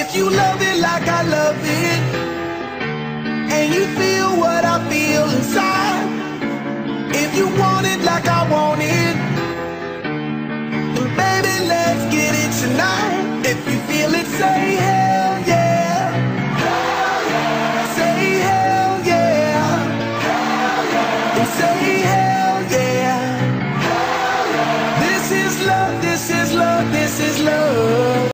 If you love it like I love it, and you feel what I feel inside, if you want